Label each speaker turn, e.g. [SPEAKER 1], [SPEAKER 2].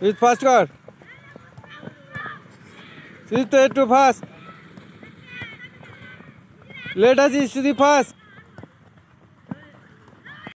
[SPEAKER 1] It's fast car. It's too fast. Let us issue the fast.